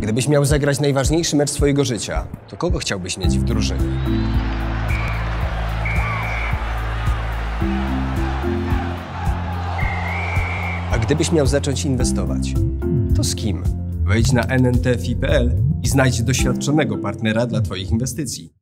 Gdybyś miał zagrać najważniejszy mecz swojego życia, to kogo chciałbyś mieć w drużynie? A gdybyś miał zacząć inwestować, to z kim? Wejdź na nntfi.pl i znajdź doświadczonego partnera dla Twoich inwestycji.